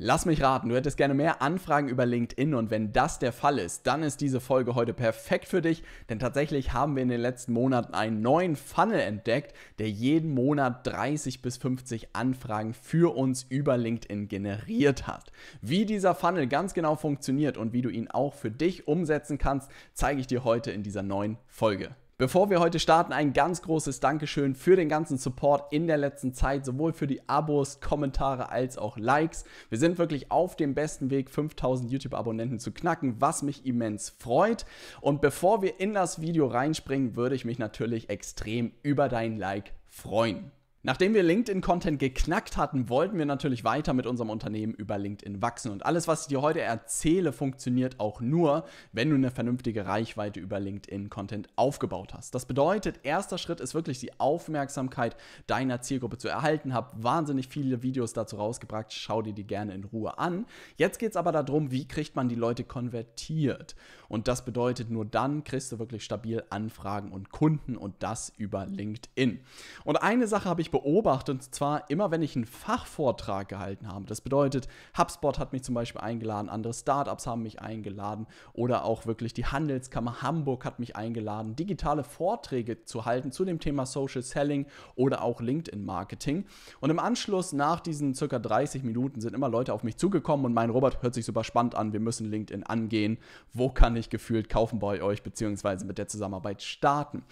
Lass mich raten, du hättest gerne mehr Anfragen über LinkedIn und wenn das der Fall ist, dann ist diese Folge heute perfekt für dich, denn tatsächlich haben wir in den letzten Monaten einen neuen Funnel entdeckt, der jeden Monat 30 bis 50 Anfragen für uns über LinkedIn generiert hat. Wie dieser Funnel ganz genau funktioniert und wie du ihn auch für dich umsetzen kannst, zeige ich dir heute in dieser neuen Folge. Bevor wir heute starten, ein ganz großes Dankeschön für den ganzen Support in der letzten Zeit, sowohl für die Abos, Kommentare als auch Likes. Wir sind wirklich auf dem besten Weg, 5000 YouTube-Abonnenten zu knacken, was mich immens freut. Und bevor wir in das Video reinspringen, würde ich mich natürlich extrem über dein Like freuen. Nachdem wir LinkedIn-Content geknackt hatten, wollten wir natürlich weiter mit unserem Unternehmen über LinkedIn wachsen. Und alles, was ich dir heute erzähle, funktioniert auch nur, wenn du eine vernünftige Reichweite über LinkedIn-Content aufgebaut hast. Das bedeutet, erster Schritt ist wirklich die Aufmerksamkeit deiner Zielgruppe zu erhalten. Hab wahnsinnig viele Videos dazu rausgebracht. Schau dir die gerne in Ruhe an. Jetzt geht es aber darum, wie kriegt man die Leute konvertiert. Und das bedeutet, nur dann kriegst du wirklich stabil Anfragen und Kunden und das über LinkedIn. Und eine Sache habe ich beobachtet, und zwar immer, wenn ich einen Fachvortrag gehalten habe. Das bedeutet, HubSpot hat mich zum Beispiel eingeladen, andere Startups haben mich eingeladen oder auch wirklich die Handelskammer Hamburg hat mich eingeladen, digitale Vorträge zu halten zu dem Thema Social Selling oder auch LinkedIn Marketing. Und im Anschluss nach diesen circa 30 Minuten sind immer Leute auf mich zugekommen und mein Robert hört sich super spannend an, wir müssen LinkedIn angehen. Wo kann ich gefühlt kaufen bei euch beziehungsweise mit der Zusammenarbeit starten?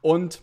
Und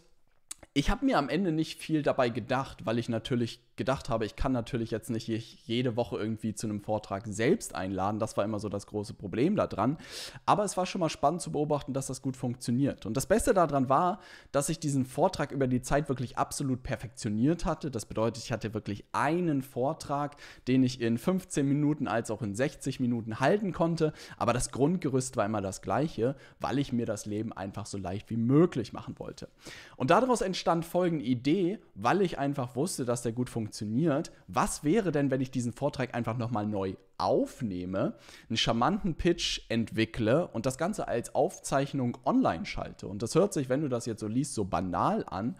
ich habe mir am Ende nicht viel dabei gedacht, weil ich natürlich gedacht habe, ich kann natürlich jetzt nicht jede Woche irgendwie zu einem Vortrag selbst einladen. Das war immer so das große Problem daran. Aber es war schon mal spannend zu beobachten, dass das gut funktioniert. Und das Beste daran war, dass ich diesen Vortrag über die Zeit wirklich absolut perfektioniert hatte. Das bedeutet, ich hatte wirklich einen Vortrag, den ich in 15 Minuten als auch in 60 Minuten halten konnte. Aber das Grundgerüst war immer das gleiche, weil ich mir das Leben einfach so leicht wie möglich machen wollte. Und daraus entstand folgende Idee, weil ich einfach wusste, dass der gut funktioniert funktioniert. Was wäre denn, wenn ich diesen Vortrag einfach nochmal neu aufnehme, einen charmanten Pitch entwickle und das Ganze als Aufzeichnung online schalte? Und das hört sich, wenn du das jetzt so liest, so banal an.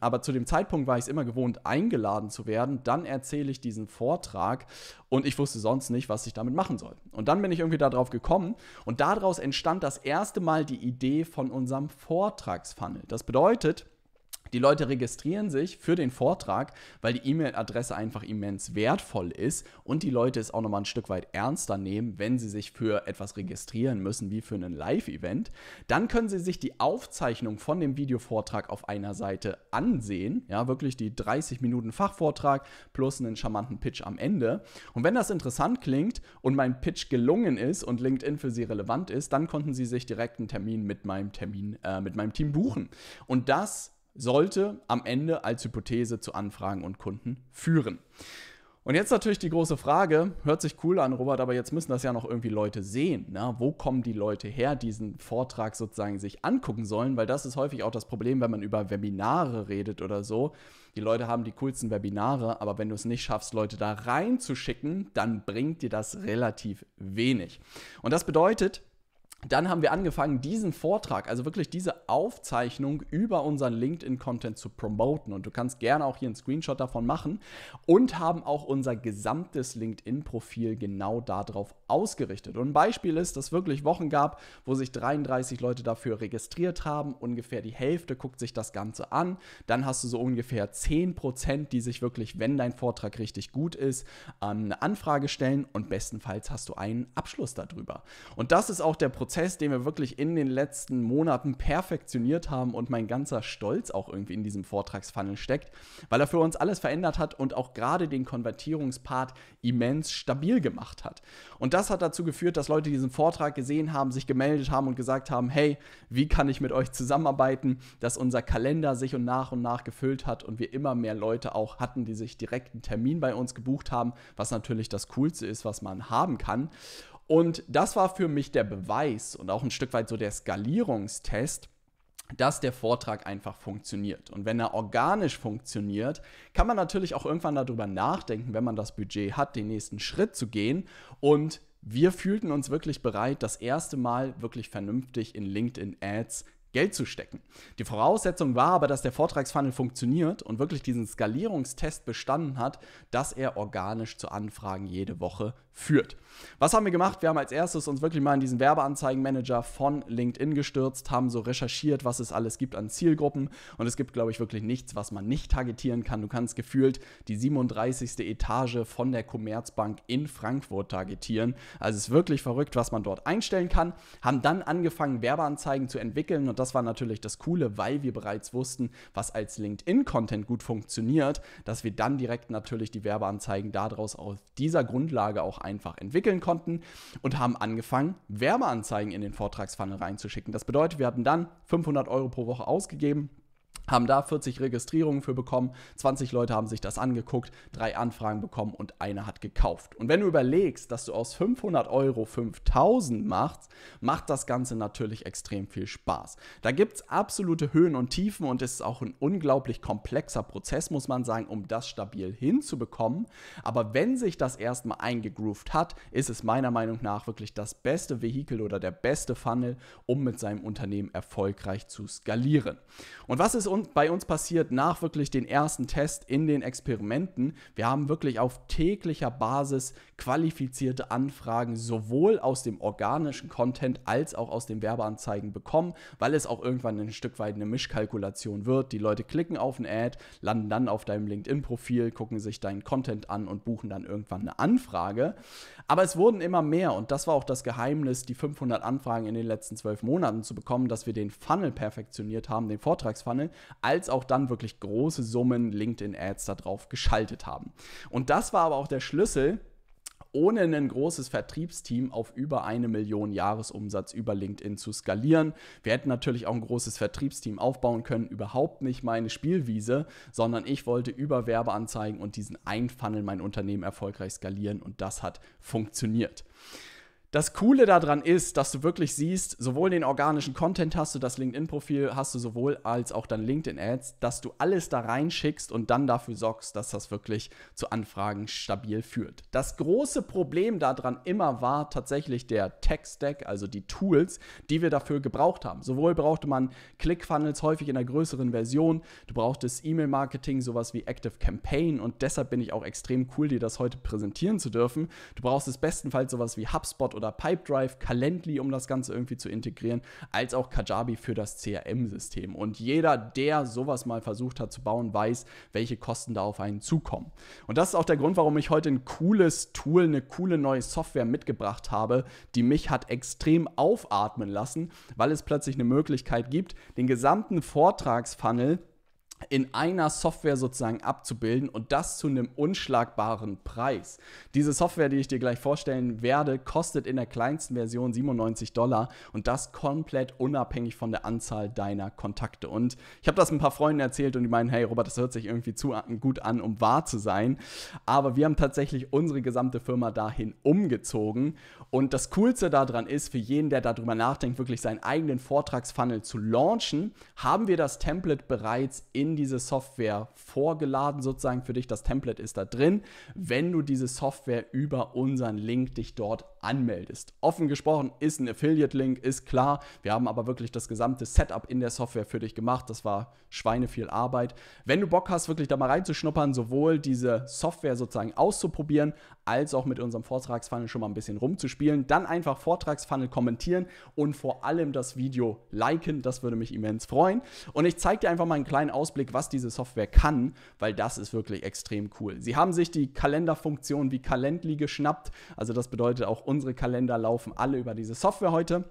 Aber zu dem Zeitpunkt war ich es immer gewohnt, eingeladen zu werden. Dann erzähle ich diesen Vortrag und ich wusste sonst nicht, was ich damit machen soll. Und dann bin ich irgendwie darauf gekommen und daraus entstand das erste Mal die Idee von unserem Vortragsfunnel. Das bedeutet, die Leute registrieren sich für den Vortrag, weil die E-Mail-Adresse einfach immens wertvoll ist und die Leute es auch nochmal ein Stück weit ernster nehmen, wenn sie sich für etwas registrieren müssen, wie für einen Live-Event. Dann können sie sich die Aufzeichnung von dem Videovortrag auf einer Seite ansehen. Ja, wirklich die 30 Minuten Fachvortrag plus einen charmanten Pitch am Ende. Und wenn das interessant klingt und mein Pitch gelungen ist und LinkedIn für sie relevant ist, dann konnten sie sich direkt einen Termin mit meinem Termin, äh, mit meinem Team buchen. Und das sollte am Ende als Hypothese zu Anfragen und Kunden führen. Und jetzt natürlich die große Frage, hört sich cool an, Robert, aber jetzt müssen das ja noch irgendwie Leute sehen. Ne? Wo kommen die Leute her, diesen Vortrag sozusagen sich angucken sollen? Weil das ist häufig auch das Problem, wenn man über Webinare redet oder so. Die Leute haben die coolsten Webinare, aber wenn du es nicht schaffst, Leute da reinzuschicken, dann bringt dir das relativ wenig. Und das bedeutet, dann haben wir angefangen, diesen Vortrag, also wirklich diese Aufzeichnung über unseren LinkedIn-Content zu promoten. Und du kannst gerne auch hier einen Screenshot davon machen und haben auch unser gesamtes LinkedIn-Profil genau darauf ausgerichtet. Und ein Beispiel ist, dass es wirklich Wochen gab, wo sich 33 Leute dafür registriert haben. Ungefähr die Hälfte guckt sich das Ganze an. Dann hast du so ungefähr 10 Prozent, die sich wirklich, wenn dein Vortrag richtig gut ist, eine Anfrage stellen. Und bestenfalls hast du einen Abschluss darüber. Und das ist auch der Prozess Prozess, den wir wirklich in den letzten Monaten perfektioniert haben und mein ganzer Stolz auch irgendwie in diesem Vortragsfunnel steckt, weil er für uns alles verändert hat und auch gerade den Konvertierungspart immens stabil gemacht hat. Und das hat dazu geführt, dass Leute diesen Vortrag gesehen haben, sich gemeldet haben und gesagt haben, hey, wie kann ich mit euch zusammenarbeiten, dass unser Kalender sich und nach und nach gefüllt hat und wir immer mehr Leute auch hatten, die sich direkt einen Termin bei uns gebucht haben, was natürlich das Coolste ist, was man haben kann. Und das war für mich der Beweis und auch ein Stück weit so der Skalierungstest, dass der Vortrag einfach funktioniert. Und wenn er organisch funktioniert, kann man natürlich auch irgendwann darüber nachdenken, wenn man das Budget hat, den nächsten Schritt zu gehen. Und wir fühlten uns wirklich bereit, das erste Mal wirklich vernünftig in LinkedIn Ads Geld zu stecken. Die Voraussetzung war aber, dass der Vortragsfunnel funktioniert und wirklich diesen Skalierungstest bestanden hat, dass er organisch zu Anfragen jede Woche führt. Was haben wir gemacht? Wir haben als erstes uns wirklich mal in diesen Werbeanzeigenmanager von LinkedIn gestürzt, haben so recherchiert, was es alles gibt an Zielgruppen und es gibt, glaube ich, wirklich nichts, was man nicht targetieren kann. Du kannst gefühlt die 37. Etage von der Commerzbank in Frankfurt targetieren. Also es ist wirklich verrückt, was man dort einstellen kann. Haben dann angefangen, Werbeanzeigen zu entwickeln und das war natürlich das Coole, weil wir bereits wussten, was als LinkedIn-Content gut funktioniert, dass wir dann direkt natürlich die Werbeanzeigen daraus auf dieser Grundlage auch einfach entwickeln konnten und haben angefangen, Werbeanzeigen in den Vortragsfunnel reinzuschicken. Das bedeutet, wir hatten dann 500 Euro pro Woche ausgegeben haben da 40 Registrierungen für bekommen, 20 Leute haben sich das angeguckt, drei Anfragen bekommen und einer hat gekauft. Und wenn du überlegst, dass du aus 500 Euro 5000 machst, macht das Ganze natürlich extrem viel Spaß. Da gibt es absolute Höhen und Tiefen und es ist auch ein unglaublich komplexer Prozess, muss man sagen, um das stabil hinzubekommen. Aber wenn sich das erstmal eingegroovt hat, ist es meiner Meinung nach wirklich das beste Vehikel oder der beste Funnel, um mit seinem Unternehmen erfolgreich zu skalieren. Und was ist bei uns passiert nach wirklich den ersten Test in den Experimenten. Wir haben wirklich auf täglicher Basis qualifizierte Anfragen sowohl aus dem organischen Content als auch aus den Werbeanzeigen bekommen, weil es auch irgendwann ein Stück weit eine Mischkalkulation wird. Die Leute klicken auf ein Ad, landen dann auf deinem LinkedIn-Profil, gucken sich deinen Content an und buchen dann irgendwann eine Anfrage. Aber es wurden immer mehr und das war auch das Geheimnis, die 500 Anfragen in den letzten zwölf Monaten zu bekommen, dass wir den Funnel perfektioniert haben, den Vortragsfunnel, als auch dann wirklich große Summen LinkedIn-Ads darauf geschaltet haben. Und das war aber auch der Schlüssel, ohne ein großes Vertriebsteam auf über eine Million Jahresumsatz über LinkedIn zu skalieren. Wir hätten natürlich auch ein großes Vertriebsteam aufbauen können, überhaupt nicht meine Spielwiese, sondern ich wollte über Werbeanzeigen und diesen Einfunnel mein Unternehmen erfolgreich skalieren und das hat funktioniert. Das Coole daran ist, dass du wirklich siehst, sowohl den organischen Content hast du, das LinkedIn-Profil hast du sowohl als auch dann LinkedIn-Ads, dass du alles da reinschickst und dann dafür sorgst, dass das wirklich zu Anfragen stabil führt. Das große Problem daran immer war tatsächlich der Tech-Stack, also die Tools, die wir dafür gebraucht haben. Sowohl brauchte man Click-Funnels häufig in einer größeren Version, du brauchtest E-Mail-Marketing, sowas wie Active Campaign und deshalb bin ich auch extrem cool, dir das heute präsentieren zu dürfen. Du brauchst es bestenfalls sowas wie HubSpot oder Pipedrive, Calendly, um das Ganze irgendwie zu integrieren, als auch Kajabi für das CRM-System. Und jeder, der sowas mal versucht hat zu bauen, weiß, welche Kosten da auf einen zukommen. Und das ist auch der Grund, warum ich heute ein cooles Tool, eine coole neue Software mitgebracht habe, die mich hat extrem aufatmen lassen, weil es plötzlich eine Möglichkeit gibt, den gesamten Vortragsfunnel in einer Software sozusagen abzubilden und das zu einem unschlagbaren Preis. Diese Software, die ich dir gleich vorstellen werde, kostet in der kleinsten Version 97 Dollar und das komplett unabhängig von der Anzahl deiner Kontakte. Und ich habe das ein paar Freunden erzählt und die meinen, hey Robert, das hört sich irgendwie zu gut an, um wahr zu sein. Aber wir haben tatsächlich unsere gesamte Firma dahin umgezogen und das Coolste daran ist, für jeden, der darüber nachdenkt, wirklich seinen eigenen Vortragsfunnel zu launchen, haben wir das Template bereits in diese Software vorgeladen, sozusagen für dich. Das Template ist da drin, wenn du diese Software über unseren Link dich dort anmeldest. Offen gesprochen ist ein Affiliate-Link, ist klar. Wir haben aber wirklich das gesamte Setup in der Software für dich gemacht. Das war Schweine viel Arbeit. Wenn du Bock hast, wirklich da mal reinzuschnuppern, sowohl diese Software sozusagen auszuprobieren, als auch mit unserem Vortragsfunnel schon mal ein bisschen rumzuspielen, dann einfach Vortragsfunnel kommentieren und vor allem das Video liken. Das würde mich immens freuen. Und ich zeige dir einfach mal einen kleinen Ausblick, was diese Software kann, weil das ist wirklich extrem cool. Sie haben sich die Kalenderfunktion wie Calendly geschnappt. Also das bedeutet auch unsere Kalender laufen alle über diese Software heute.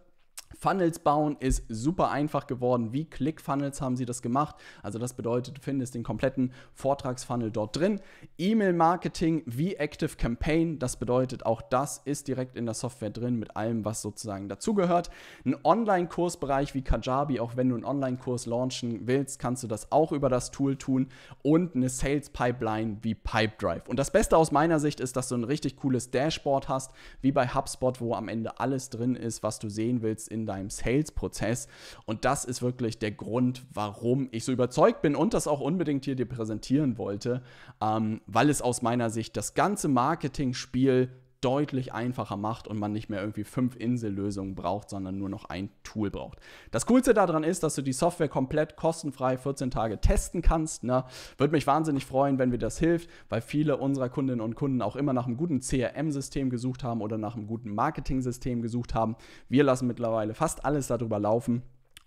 Funnels bauen ist super einfach geworden. Wie ClickFunnels haben sie das gemacht? Also das bedeutet, du findest den kompletten Vortragsfunnel dort drin. E-Mail-Marketing wie Active Campaign, das bedeutet, auch das ist direkt in der Software drin mit allem, was sozusagen dazugehört. Ein Online-Kursbereich wie Kajabi, auch wenn du einen Online-Kurs launchen willst, kannst du das auch über das Tool tun. Und eine Sales-Pipeline wie Pipedrive. Und das Beste aus meiner Sicht ist, dass du ein richtig cooles Dashboard hast, wie bei HubSpot, wo am Ende alles drin ist, was du sehen willst in deinem Sales-Prozess. Und das ist wirklich der Grund, warum ich so überzeugt bin und das auch unbedingt hier dir präsentieren wollte, ähm, weil es aus meiner Sicht das ganze Marketing-Spiel deutlich einfacher macht und man nicht mehr irgendwie fünf Insellösungen braucht, sondern nur noch ein Tool braucht. Das Coolste daran ist, dass du die Software komplett kostenfrei 14 Tage testen kannst. Ne? Würde mich wahnsinnig freuen, wenn mir das hilft, weil viele unserer Kundinnen und Kunden auch immer nach einem guten CRM-System gesucht haben oder nach einem guten Marketing-System gesucht haben. Wir lassen mittlerweile fast alles darüber laufen.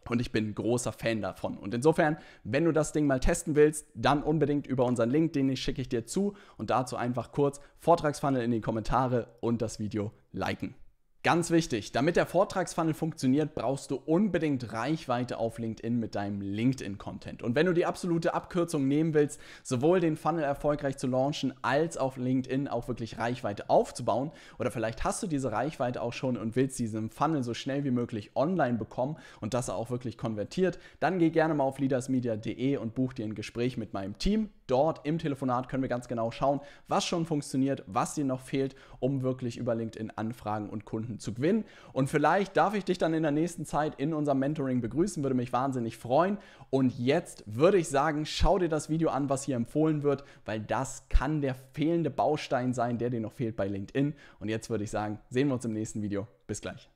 Und ich bin großer Fan davon. Und insofern, wenn du das Ding mal testen willst, dann unbedingt über unseren Link, den schicke ich dir zu. Und dazu einfach kurz Vortragsfunnel in die Kommentare und das Video liken. Ganz wichtig, damit der Vortragsfunnel funktioniert, brauchst du unbedingt Reichweite auf LinkedIn mit deinem LinkedIn-Content. Und wenn du die absolute Abkürzung nehmen willst, sowohl den Funnel erfolgreich zu launchen, als auf LinkedIn auch wirklich Reichweite aufzubauen, oder vielleicht hast du diese Reichweite auch schon und willst diesen Funnel so schnell wie möglich online bekommen und das auch wirklich konvertiert, dann geh gerne mal auf leadersmedia.de und buch dir ein Gespräch mit meinem Team. Dort im Telefonat können wir ganz genau schauen, was schon funktioniert, was dir noch fehlt, um wirklich über LinkedIn Anfragen und Kunden zu gewinnen. Und vielleicht darf ich dich dann in der nächsten Zeit in unserem Mentoring begrüßen, würde mich wahnsinnig freuen. Und jetzt würde ich sagen, schau dir das Video an, was hier empfohlen wird, weil das kann der fehlende Baustein sein, der dir noch fehlt bei LinkedIn. Und jetzt würde ich sagen, sehen wir uns im nächsten Video. Bis gleich.